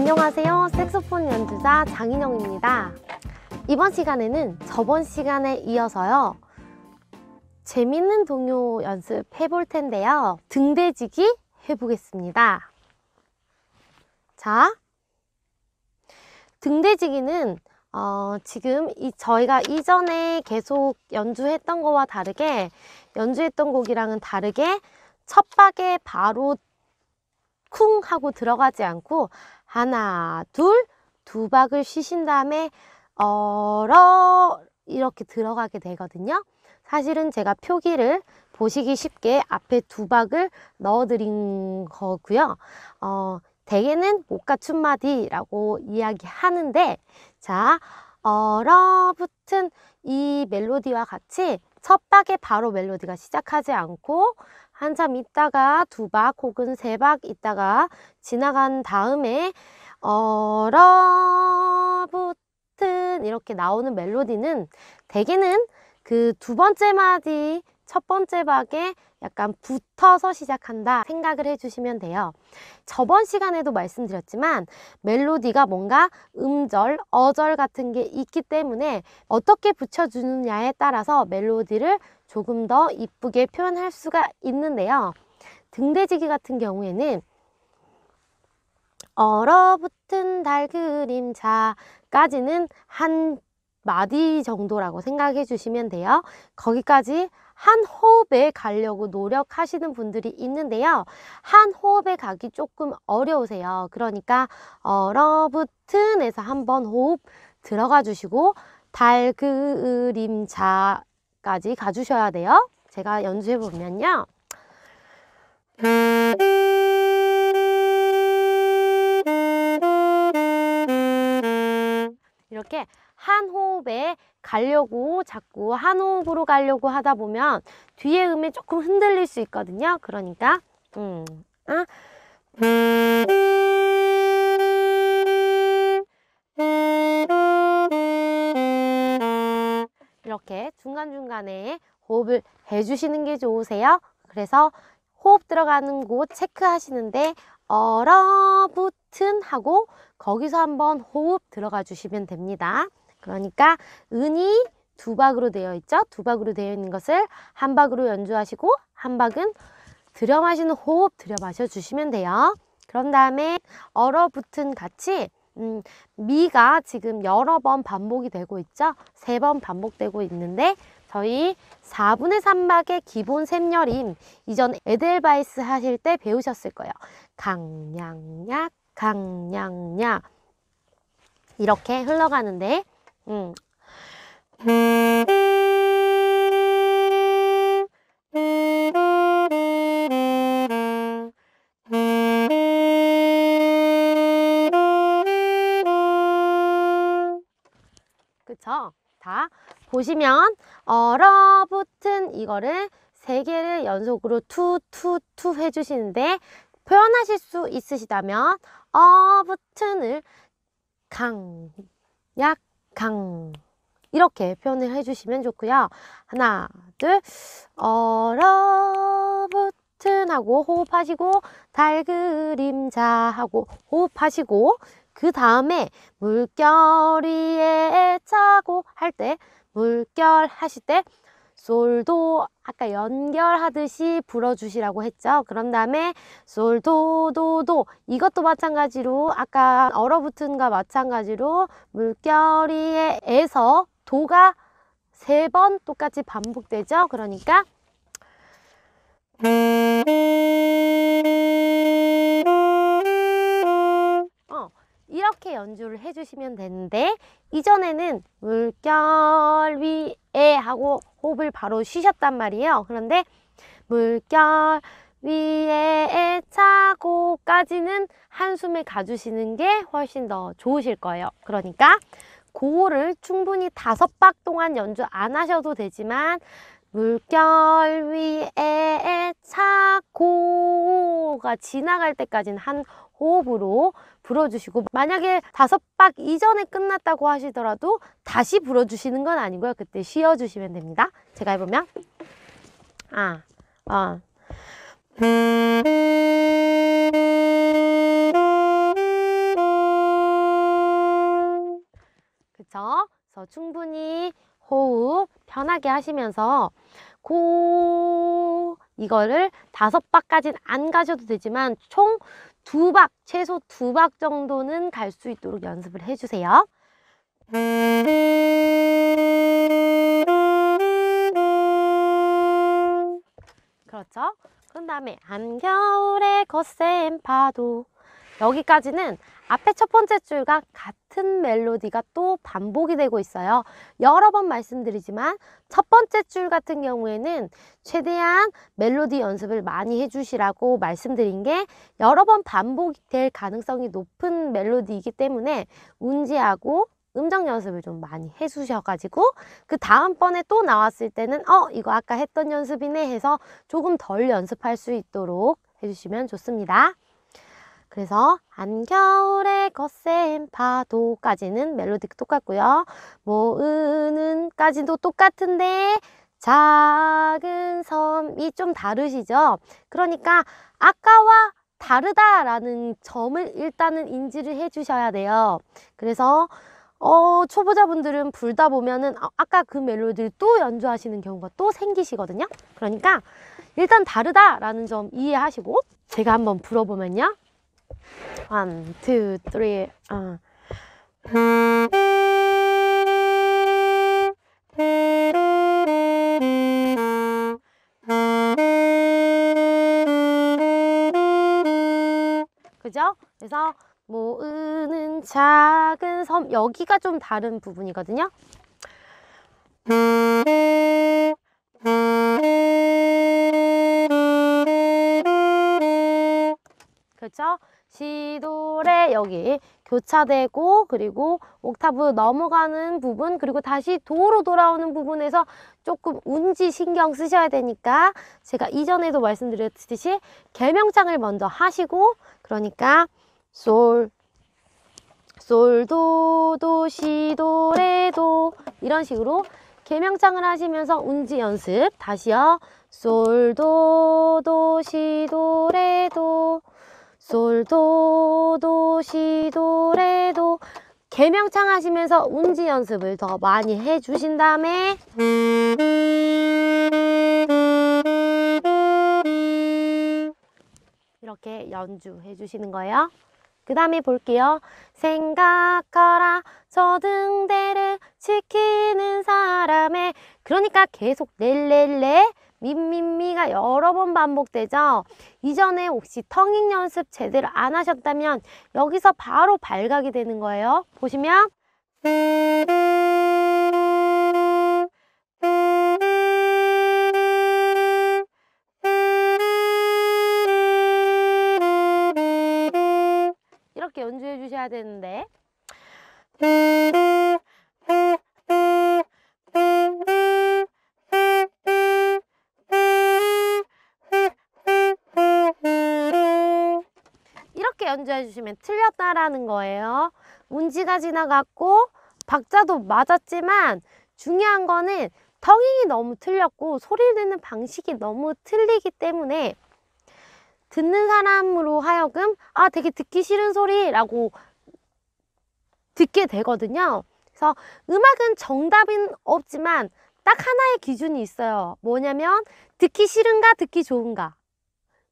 안녕하세요. 색소폰 연주자 장인영입니다. 이번 시간에는 저번 시간에 이어서요. 재밌는 동요 연습해 볼 텐데요. 등대지기 해보겠습니다. 자, 등대지기는 어, 지금 이, 저희가 이전에 계속 연주했던 거와 다르게 연주했던 곡이랑은 다르게 첫 박에 바로 쿵 하고 들어가지 않고 하나, 둘, 두 박을 쉬신 다음에 어러 이렇게 들어가게 되거든요. 사실은 제가 표기를 보시기 쉽게 앞에 두 박을 넣어드린 거고요. 어, 대개는 목가춤 마디라고 이야기하는데 자 얼어붙은 이 멜로디와 같이 첫 박에 바로 멜로디가 시작하지 않고 한참 있다가 두 박 혹은 세 박 있다가 지나간 다음에 얼어붙은 이렇게 나오는 멜로디는 대개는 그 두 번째 마디 첫 번째 박에 약간 붙어서 시작한다 생각을 해주시면 돼요. 저번 시간에도 말씀드렸지만 멜로디가 뭔가 음절, 어절 같은 게 있기 때문에 어떻게 붙여주느냐에 따라서 멜로디를 조금 더 이쁘게 표현할 수가 있는데요. 등대지기 같은 경우에는 얼어붙은 달 그림자까지는 한 마디 정도라고 생각해 주시면 돼요. 거기까지 한 호흡에 가려고 노력하시는 분들이 있는데요. 한 호흡에 가기 조금 어려우세요. 그러니까 얼어붙은에서 한번 호흡 들어가 주시고 달 그림자 까지 가주셔야 돼요. 제가 연주해 보면요. 이렇게 한 호흡에 가려고 자꾸 한 호흡으로 가려고 하다 보면 뒤에 음이 조금 흔들릴 수 있거든요. 그러니까 음, 아. 이렇게 중간중간에 호흡을 해주시는 게 좋으세요. 그래서 호흡 들어가는 곳 체크하시는데 얼어붙은 하고 거기서 한번 호흡 들어가 주시면 됩니다. 그러니까 은이 두 박으로 되어 있죠. 두 박으로 되어 있는 것을 한 박으로 연주하시고 한 박은 들여 마시는 호흡 들여 마셔 주시면 돼요. 그런 다음에 얼어붙은 같이 음, 미가 지금 여러 번 반복이 되고 있죠. 세 번 반복되고 있는데 저희 4분의 3박의 기본 샘열임 이전 에델바이스 하실 때 배우셨을 거예요. 강량약 강량약 이렇게 흘러가는데 음. 그쵸? 다 보시면 얼어붙은 이거를 세 개를 연속으로 투투투 해주시는데 표현하실 수 있으시다면 어붙은을 강, 약, 강 이렇게 표현을 해주시면 좋고요. 하나, 둘, 얼어붙은 하고 호흡하시고 달 그림자 하고 호흡하시고 그 다음에 물결 위에 차고 할 때 물결 하실 때 솔도 아까 연결하듯이 불어주시라고 했죠. 그런 다음에 솔도도도 이것도 마찬가지로 아까 얼어붙은과 마찬가지로 물결 위에서 도가 세 번 똑같이 반복되죠. 그러니까 이렇게 연주를 해주시면 되는데 이전에는 물결 위에 하고 호흡을 바로 쉬셨단 말이에요. 그런데 물결 위에 차고까지는 한숨에 가주시는 게 훨씬 더 좋으실 거예요. 그러니까 고를 충분히 다섯 박 동안 연주 안 하셔도 되지만 물결 위에 차고 파도가 지나갈 때까지는 한 호흡으로 불어주시고 만약에 다섯 박 이전에 끝났다고 하시더라도 다시 불어주시는 건 아니고요. 그때 쉬어주시면 됩니다. 제가 해보면 아, 어. 그쵸? 그래서 충분히 호흡 편하게 하시면서 고 이거를 다섯 박까지는 안 가셔도 되지만 총 두 박, 최소 두 박 정도는 갈 수 있도록 연습을 해주세요. 그렇죠? 그런 다음에 한겨울의 거센 파도 여기까지는 앞에 첫 번째 줄과 같은 멜로디가 또 반복이 되고 있어요. 여러 번 말씀드리지만 첫 번째 줄 같은 경우에는 최대한 멜로디 연습을 많이 해주시라고 말씀드린 게 여러 번 반복될 가능성이 높은 멜로디이기 때문에 운지하고 음정 연습을 좀 많이 해주셔가지고 그 다음번에 또 나왔을 때는 어 이거 아까 했던 연습이네 해서 조금 덜 연습할 수 있도록 해주시면 좋습니다. 그래서 한겨울의 거센 파도까지는 멜로디 똑같고요. 모으는까지도 똑같은데 작은 섬이 좀 다르시죠? 그러니까 아까와 다르다라는 점을 일단은 인지를 해주셔야 돼요. 그래서 어, 초보자분들은 불다 보면은 아, 아까 그 멜로디를 또 연주하시는 경우가 또 생기시거든요. 그러니까 일단 다르다라는 점 이해하시고 제가 한번 불어보면요. One, two, three. 어. 그죠? 그래서 모으는 작은 섬 여기가 좀 다른 부분이거든요. 그렇죠? 시도레 여기 교차되고 그리고 옥타브 넘어가는 부분 그리고 다시 도로 돌아오는 부분에서 조금 운지 신경 쓰셔야 되니까 제가 이전에도 말씀드렸듯이 개명창을 먼저 하시고 그러니까 솔, 솔, 도, 도, 시, 도, 레, 도 이런 식으로 개명창을 하시면서 운지 연습 다시요. 솔, 도, 도, 시, 도, 레, 도 솔, 도, 도, 시, 도, 레, 도 개명창 하시면서 운지 연습을 더 많이 해주신 다음에 이렇게 연주해 주시는 거예요. 그 다음에 볼게요. 생각하라 저 등대를 지키는 사람의 그러니까 계속 렐렐레 민민미가 여러 번 반복되죠. 이전에 혹시 텅잉 연습 제대로 안 하셨다면 여기서 바로 발각이 되는 거예요. 보시면 이렇게 연주해 주셔야 되는데 연주해 주시면 틀렸다라는 거예요. 운지가 지나갔고 박자도 맞았지만 중요한 거는 텅잉이 너무 틀렸고 소리 내는 방식이 너무 틀리기 때문에 듣는 사람으로 하여금 아 되게 듣기 싫은 소리라고 듣게 되거든요. 그래서 음악은 정답은 없지만 딱 하나의 기준이 있어요. 뭐냐면 듣기 싫은가 듣기 좋은가.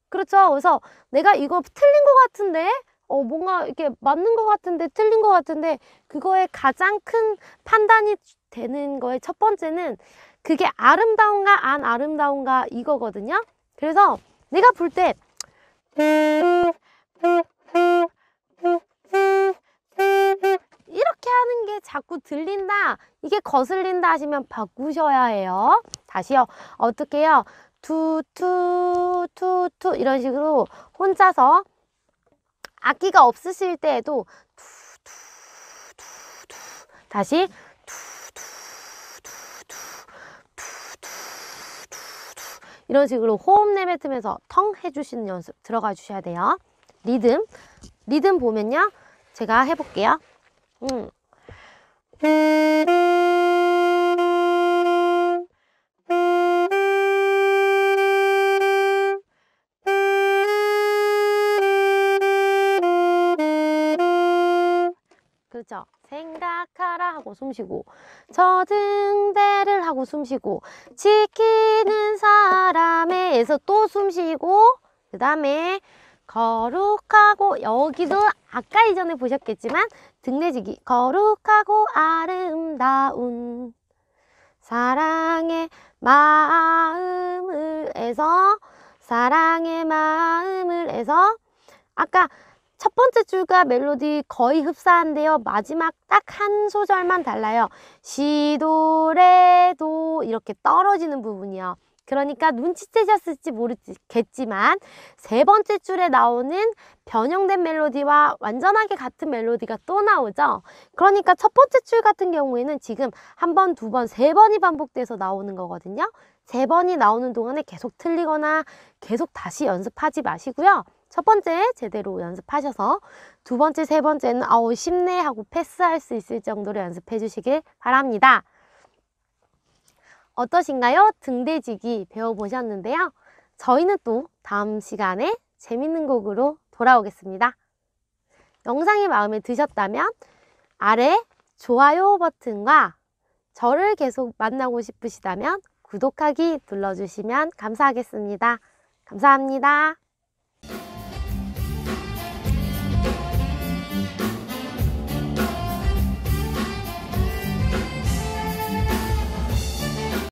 그렇죠. 그래서 내가 이거 틀린 것 같은데 어 뭔가 이렇게 맞는 것 같은데 틀린 것 같은데 그거의 가장 큰 판단이 되는 거의 첫 번째는 그게 아름다운가 안 아름다운가 이거거든요. 그래서 내가 볼 때 이렇게 하는 게 자꾸 들린다 이게 거슬린다 하시면 바꾸셔야 해요 다시요 어떻게요 투투 투 투 이런 식으로 혼자서 악기가 없으실 때에도 투 투 투 투 다시 이런 식으로 호흡 내뱉으면서 tongue 해주시는 연습 들어가 주셔야 돼요. 리듬. 리듬 보면요. 제가 해볼게요. 음. 숨 쉬고 저 등대를 하고 숨 쉬고 지키는 사람에서 또 숨 쉬고 그 다음에 거룩하고 여기도 아까 이전에 보셨겠지만 등내지기 거룩하고 아름다운 사랑의 마음을 해서 사랑의 마음을 해서 아까 첫 번째 줄과 멜로디 거의 흡사한데요. 마지막 딱 한 소절만 달라요. 시도래도 이렇게 떨어지는 부분이요. 그러니까 눈치채셨을지 모르겠지만 세 번째 줄에 나오는 변형된 멜로디와 완전하게 같은 멜로디가 또 나오죠. 그러니까 첫 번째 줄 같은 경우에는 지금 한 번, 두 번, 세 번이 반복돼서 나오는 거거든요. 세 번이 나오는 동안에 계속 틀리거나 계속 다시 연습하지 마시고요. 첫 번째 제대로 연습하셔서 두 번째, 세 번째는 아우 쉽네 하고 패스할 수 있을 정도로 연습해 주시길 바랍니다. 어떠신가요? 등대지기 배워보셨는데요. 저희는 또 다음 시간에 재밌는 곡으로 돌아오겠습니다. 영상이 마음에 드셨다면 아래 좋아요 버튼과 저를 계속 만나고 싶으시다면 구독하기 눌러주시면 감사하겠습니다. 감사합니다.